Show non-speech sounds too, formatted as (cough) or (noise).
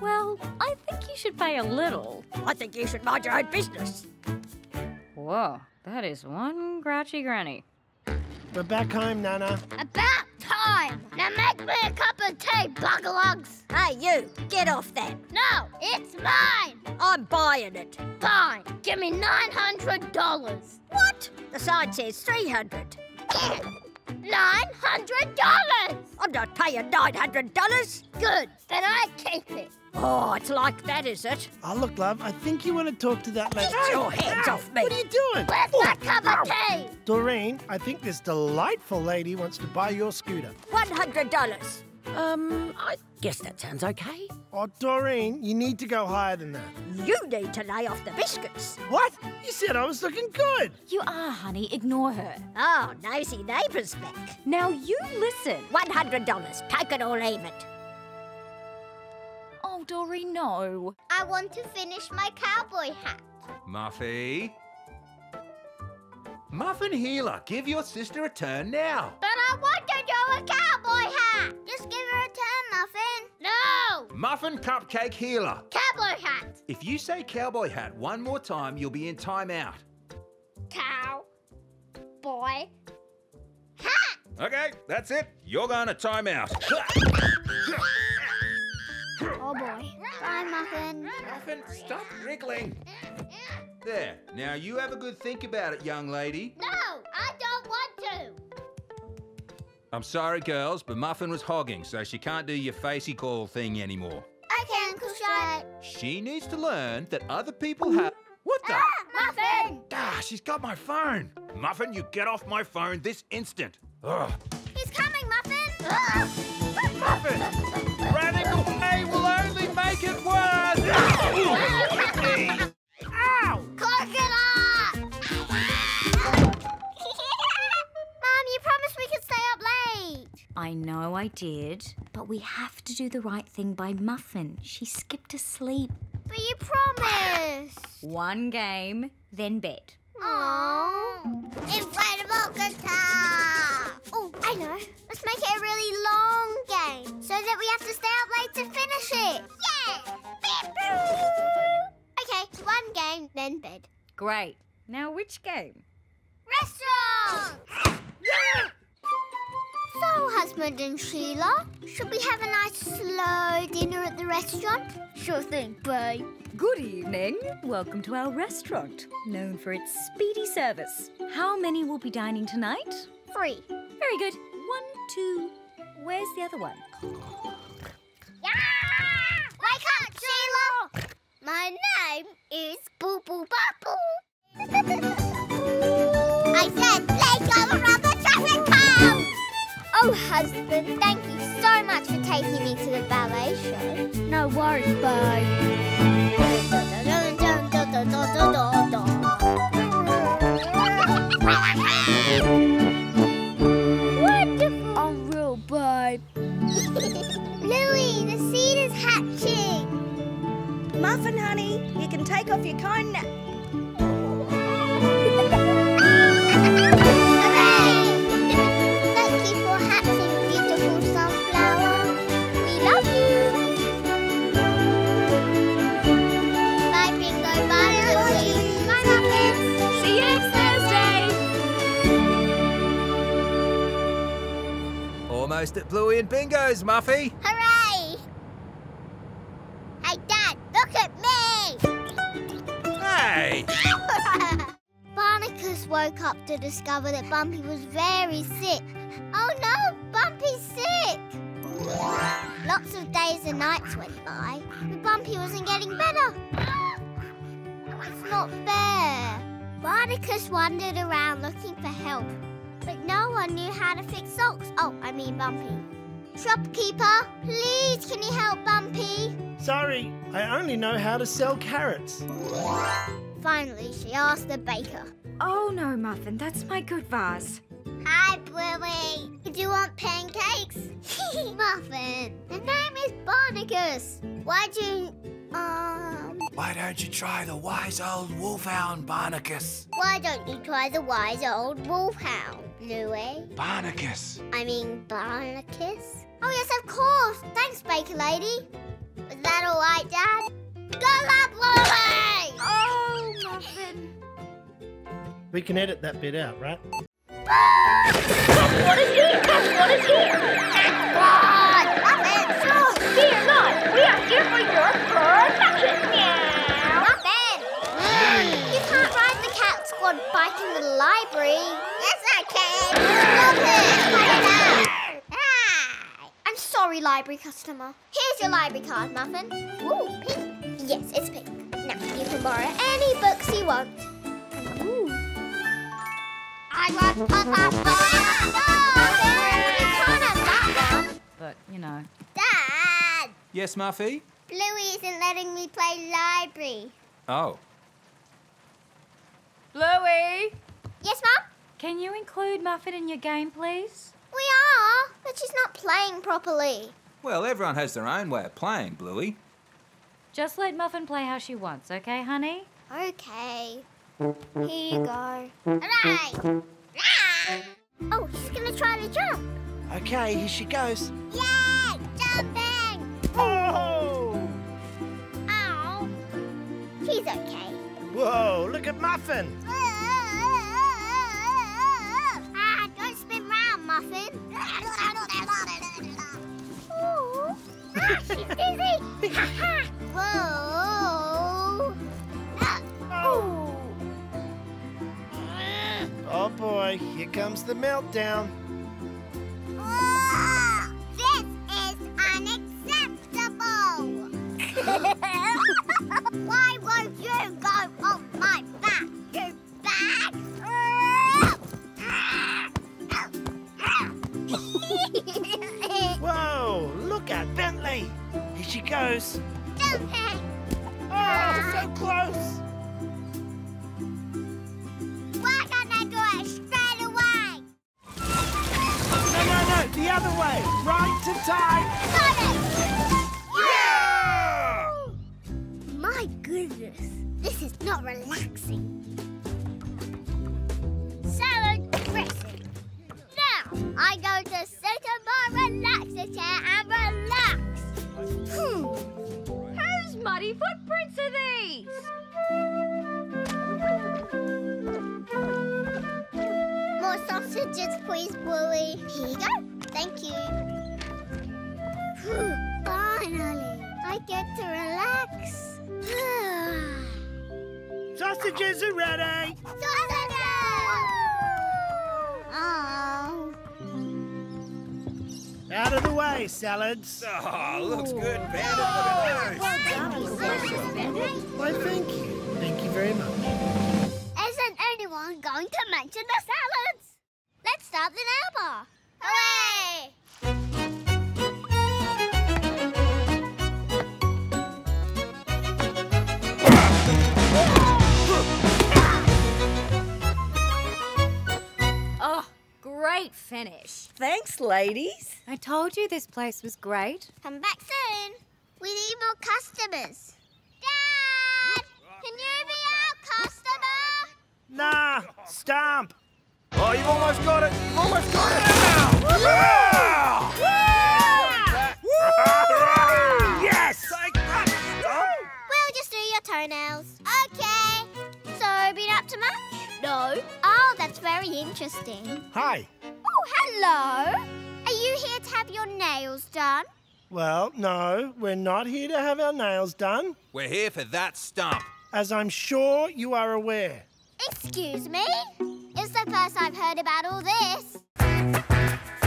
Well, I think you should pay a little. I think you should mind your own business. Whoa, that is one grouchy granny. We're back home, Nana. About time! Now make me a cup of tea, bugalugs! Hey, you, get off that. No, it's mine! I'm buying it. Fine, give me $900. What? The sign says 300. $900! I'm not paying $900. Good, then I keep it. Oh, it's like that, is it? Oh, look, love, I think you want to talk to that lady. Get your hands off me. What are you doing? Where's my cup of tea? Doreen, I think this delightful lady wants to buy your scooter. $100. Um, I guess that sounds okay. Oh, Doreen, you need to go higher than that. You need to lay off the biscuits. What? You said I was looking good. You are, honey. Ignore her. Oh, nosy neighbour's back. Now you listen. $100. Take it or leave it. Dory, no. I want to finish my cowboy hat. Muffy? Muffin Heeler, give your sister a turn now. But I want to do a cowboy hat! Just give her a turn, Muffin. No! Muffin Cupcake Heeler. Cowboy hat! If you say cowboy hat one more time, you'll be in timeout. Cow. Boy. Hat! Okay, that's it. You're going to timeout. (laughs) Oh boy. Bye, Muffin. Muffin, stop wriggling. There. Now you have a good think about it, young lady. No, I don't want to. I'm sorry, girls, but Muffin was hogging, so she can't do your facey call thing anymore. Okay, Uncle Shrek. She needs to learn that other people have. What the? Muffin! Ah, she's got my phone. Muffin, you get off my phone this instant. Ugh. He's coming, Muffin! Ah! Muffin! Did, but we have to do the right thing by Muffin. She skipped to sleep. But you promised. One game, then bed. Aww. Inflatable guitar. Oh, I know. Let's make it a really long game so that we have to stay up late to finish it. Yeah. Okay, one game, then bed. Great. Now which game? Restaurant. So, husband and Sheila, should we have a nice slow dinner at the restaurant? Sure thing, babe. Good evening. Welcome to our restaurant, known for its speedy service. How many will be dining tonight? Three. Very good. One, two. Where's the other one? Yeah! Wake up, Sheila! My name is Boo Boo Bubble. (laughs) I said, Oh, husband, thank you so much for taking me to the ballet show. No worries, Wonderful! Unreal, babe. (laughs) Louie, the seed is hatching. Muffin, honey, you can take off your cone now. (laughs) Almost at Bluey and Bingo's, Muffy. Hooray! Hey, Dad, look at me! Hey! (laughs) Barnacus woke up to discover that Bumpy was very sick. Oh no, Bumpy's sick! Lots of days and nights went by, but Bumpy wasn't getting better. It's not fair. Barnacus wandered around looking for help, but no one knew how to fix socks. Oh, I mean Bumpy. Shopkeeper, please can you help Bumpy? Sorry, I only know how to sell carrots. Finally, she asked the baker. Oh no, Muffin, that's my good vase. Hi, Bluey. Do you want pancakes? (laughs) Muffin. The name is Barnacus. Why do you, um, Why don't you try the wise old wolfhound, Barnacus? why don't you try the wise old wolfhound, Bluey? Barnacus. I mean, Barnacus? Oh, yes, of course. Thanks, Baker Lady. Was that all right, Dad. Go up, Bluey! Oh, Muffin. We can edit that bit out, right? What is here? Here? Muffin! Not! We are here for your protection! Muffin! You can't ride the cat squad bike in the library. Yes, I can! Muffin! Ah, I'm sorry, library customer. Here's your library card, Muffin. Ooh, pink. Yes, it's pink. Now, you can borrow any books you want. But, you know. Dad! Yes, Muffy? Bluey isn't letting me play library. Oh. Bluey! Yes, Mum? Can you include Muffin in your game, please? We are, but she's not playing properly. Well, everyone has their own way of playing, Bluey. Just let Muffin play how she wants, okay, honey? Okay. Here you go. Hooray! Oh, she's gonna try to jump. Okay, here she goes. Yay! Jumping! Oh! Ow! She's okay. Whoa, look at Muffin. Ah, don't spin round, Muffin. Ooh. Ah, she's dizzy. (laughs) Whoa. Oh boy, here comes the meltdown. Ah, This is unacceptable. (laughs) Why won't you go off my back, you bag? (laughs) Whoa, look at Bentley. Here she goes. Jumping. Oh, so close. Other way. Right to time. Got it! My goodness, this is not relaxing. Salad dressing. Now I go to sit in my relaxer chair and relax. Hmm. Whose muddy footprints are these? More sausages, please, Bluey. Here you go. Thank you. (sighs) Finally, I get to relax. (sighs) Sausages are ready. Sausages! Oh. Out of the way, salads. Oh, looks good, Bandit. Why, thank you. Thank you very much. Great finish. Thanks, ladies. I told you this place was great. Come back soon. We need more customers. Dad! Can you be our customer? Nah, stomp. Oh, you've almost got it. You've almost got it. Yes! We'll just do your toenails. Okay. So, been up to much? No. That's very interesting. Hi. Oh, hello. Are you here to have your nails done? Well, no, we're not here to have our nails done, We're here for that stump. as I'm sure you are aware. Excuse me? It's the first I've heard about all this.